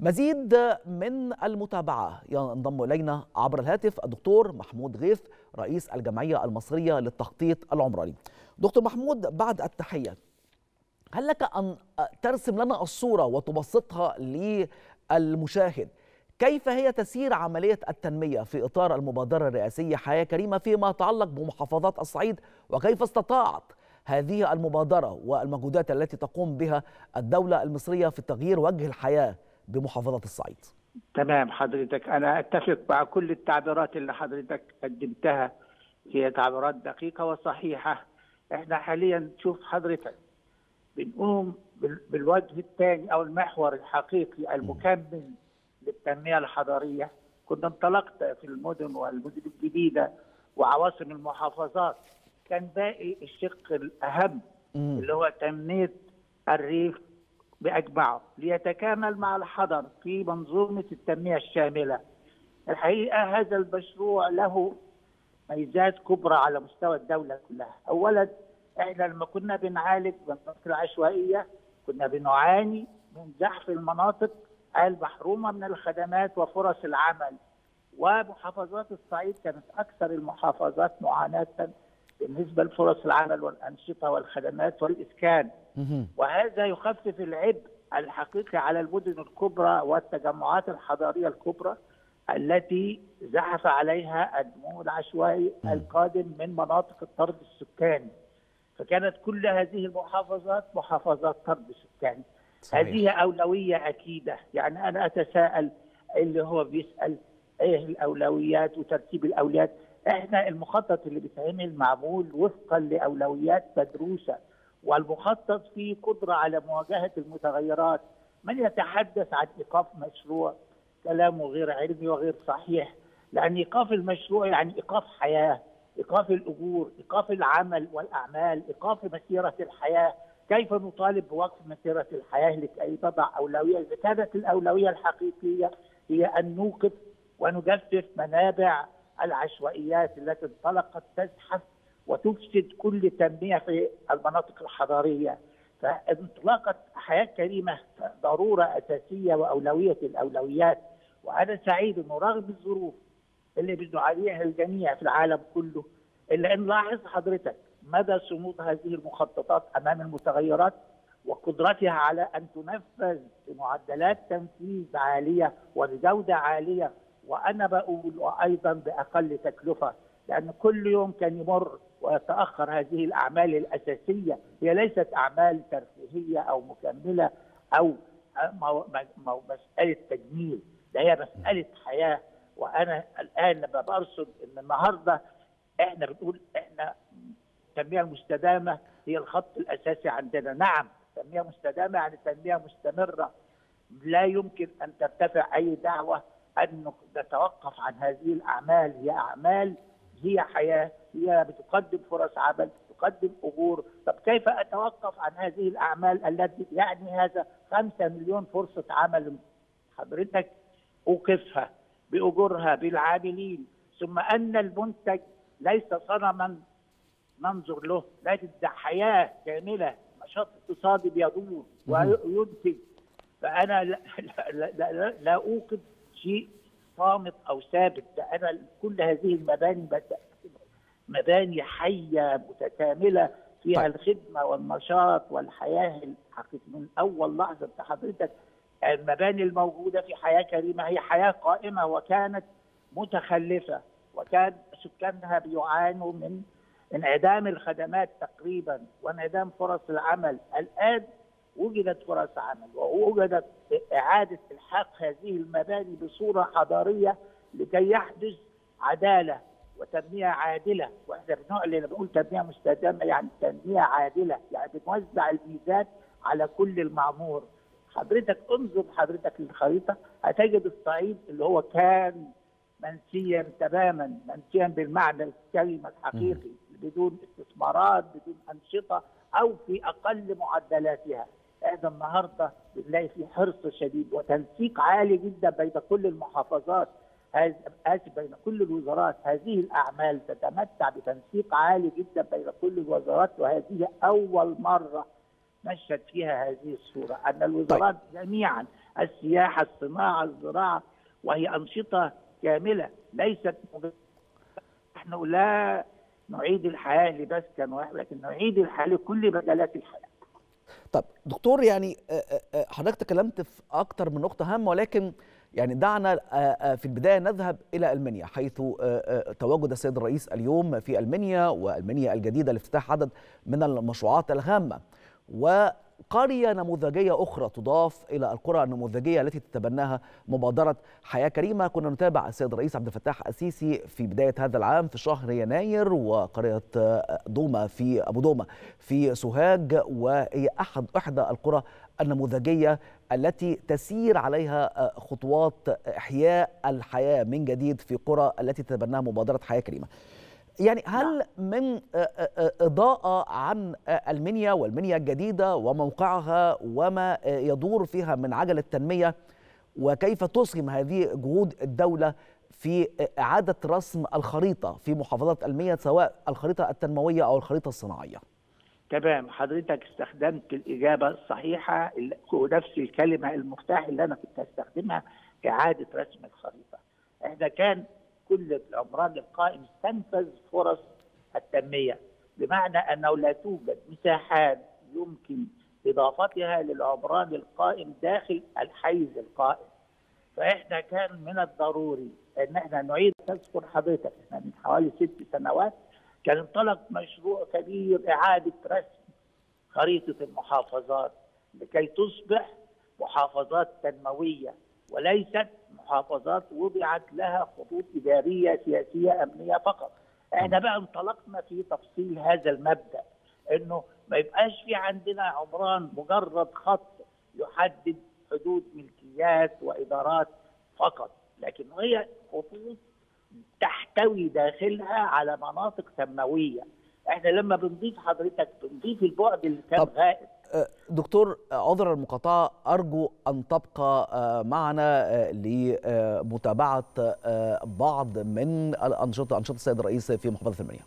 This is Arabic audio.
مزيد من المتابعة. ينضم إلينا عبر الهاتف الدكتور محمود غيث رئيس الجمعية المصرية للتخطيط العمراني. دكتور محمود بعد التحية هل لك أن ترسم لنا الصورة وتبسطها للمشاهد؟ كيف هي تسير عملية التنمية في إطار المبادرة الرئاسية حياة كريمة فيما يتعلق بمحافظات الصعيد؟ وكيف استطاعت هذه المبادرة والمجهودات التي تقوم بها الدولة المصرية في تغيير وجه الحياة بمحافظة الصعيد. تمام حضرتك. أنا أتفق مع كل التعبيرات اللي حضرتك قدمتها هي تعبيرات دقيقة وصحيحة. إحنا حاليا شوف حضرتك بنقوم بالوجه الثاني أو المحور الحقيقي المكمل للتنمية الحضرية. كنا انطلقت في المدن والمدن الجديدة وعواصم المحافظات. كان باقي الشق الأهم مم. اللي هو تنمية الريف بأجمعه ليتكامل مع الحضر في منظومة التنمية الشاملة. الحقيقة هذا المشروع له ميزات كبرى على مستوى الدولة كلها. أولا إحنا لما كنا بنعالج مناطق العشوائية كنا بنعاني من زحف المناطق المحرومة من الخدمات وفرص العمل. ومحافظات الصعيد كانت أكثر المحافظات معاناة بالنسبة لفرص العمل والأنشطة والخدمات والإسكان مهم. وهذا يخفف العبء الحقيقي على المدن الكبرى والتجمعات الحضارية الكبرى التي زحف عليها النمو العشوائي. القادم من مناطق الطرد السكاني فكانت كل هذه المحافظات محافظات طرد سكاني صحيح. هذه أولوية أكيدة يعني أنا أتساءل اللي هو بيسأل إيه الأولويات وترتيب الأولويات إحنا المخطط اللي بيتعمل معمول وفقا لأولويات مدروسة والمخطط فيه قدرة على مواجهة المتغيرات. من يتحدث عن إيقاف مشروع؟ كلامه غير علمي وغير صحيح لأن إيقاف المشروع يعني إيقاف حياة إيقاف الأجور إيقاف العمل والأعمال إيقاف مسيرة الحياة. كيف نطالب بوقف مسيرة الحياة لكي تضع أولوية؟ إذا كانت الأولوية الحقيقية هي أن نوقف ونجفف منابع العشوائيات التي انطلقت تزحف وتفسد كل تنمية في المناطق الحضارية. فانطلاقة حياة كريمة ضرورة أساسية وأولوية الأولويات. وأنا سعيد أنه رغم الظروف اللي بنعانيها الجميع في العالم كله إلا أن لاحظ حضرتك مدى صمود هذه المخططات أمام المتغيرات وقدرتها على أن تنفذ بمعدلات تنفيذ عالية وبجودة عالية وأنا بقول وأيضا بأقل تكلفة لأن كل يوم كان يمر ويتأخر هذه الأعمال الأساسية. هي ليست أو مكملة أو مو- مو- مسألة تجميل ده هي مسألة حياة. وأنا الآن لما برصد إن النهاردة إحنا بنقول إحنا التنمية المستدامة هي الخط الأساسي عندنا. نعم تنمية مستدامة يعني تنمية مستمرة. لا يمكن أن ترتفع أي دعوة أن نتوقف عن هذه الأعمال. هي أعمال هي حياة هي بتقدم فرص عمل تقدم أجور طب كيف أتوقف عن هذه الأعمال التي يعني هذا خمسة مليون فرصة عمل؟ حضرتك أوقفها بأجورها بالعاملين. ثم أن المنتج ليس صنما ننظر له لكن ده حياة كاملة. نشاط اقتصادي بيدور وينتج. فأنا لا, لا, لا, لا, لا أوقف شيء صامت أو ثابت. ده أنا كل هذه المباني مباني حية متكاملة فيها طيب. الخدمة والنشاط والحياة الحقيقية. من أول لحظة أنت حضرتك المباني الموجودة في حياة كريمة هي حياة قائمة وكانت متخلفة وكان سكانها بيعانوا من انعدام الخدمات تقريبا وانعدام فرص العمل. الآن وجدت فرص عمل ووجدت إعادة إلحاق هذه المباني بصورة حضارية لكي يحدث عدالة وتنمية عادلة. وإحنا بنعلن بنقول تنمية مستدامة يعني تنمية عادلة يعني بنوزع الميزات على كل المعمور. حضرتك انظر حضرتك للخريطة هتجد الصعيد اللي هو كان منسيا تماما منسيا بالمعنى الكلمة الحقيقي بدون استثمارات بدون أنشطة أو في أقل معدلاتها. إحنا النهارده بنلاقي في حرص شديد وتنسيق عالي جدا بين كل المحافظات. اسف بين كل الوزارات. هذه الأعمال تتمتع بتنسيق عالي جدا بين كل الوزارات وهذه أول مرة نشهد فيها هذه الصورة. أن الوزارات جميعا السياحة الصناعة الزراعة وهي أنشطة كاملة ليست نحن لا نعيد الحياة لمسكن واحد لكن نعيد الحياة لكل مجالات الحياة. طب دكتور يعني حضرتك تكلمت في أكتر من نقطة هامة ولكن يعني دعنا في البداية نذهب إلى المنيا حيث تواجد السيد الرئيس اليوم في المنيا والمنيا الجديدة لافتتاح عدد من المشروعات الهامه وقريه نموذجية أخرى تضاف إلى القرى النموذجية التي تتبناها مبادرة حياة كريمة كنا نتابع السيد الرئيس عبد الفتاح السيسي في بداية هذا العام في شهر يناير وقرية دومه في أبو دومه في سوهاج وهي أحد إحدى القرى النموذجية التي تسير عليها خطوات إحياء الحياة من جديد في قرى التي تتبناها مبادرة حياة كريمة. يعني هل من إضاءة عن المنيا والمنيا الجديدة وموقعها وما يدور فيها من عجلة تنميه وكيف تسهم هذه جهود الدولة في إعادة رسم الخريطة في محافظات المنيا سواء الخريطة التنموية أو الخريطة الصناعية؟ تمام. حضرتك استخدمت الإجابة الصحيحة ونفس الكلمة المفتاح اللي أنا كنت أستخدمها إعادة رسم الخريطة. إحنا كان كل العمران القائم استنفذ فرص التنمية. بمعنى أنه لا توجد مساحات يمكن إضافتها للعمران القائم داخل الحيز القائم. فإحنا كان من الضروري أن إحنا نعيد تذكر حضرتك. إحنا من حوالي ست سنوات كان انطلق مشروع كبير إعادة رسم خريطة المحافظات لكي تصبح محافظات تنموية. وليست محافظات وضعت لها خطوط إدارية سياسية أمنية فقط. إحنا بقى انطلقنا في تفصيل هذا المبدأ إنه ما يبقاش في عندنا عمران مجرد خط يحدد حدود ملكيات وإدارات فقط لكن هي خطوط تحتوي داخلها على مناطق تنمويه إحنا لما بنضيف حضرتك بنضيف البعد اللي كان غائب. دكتور عذر المقاطعة أرجو أن تبقى معنا لمتابعة بعض من الأنشطة أنشطة السيد الرئيس في محافظة المنيا.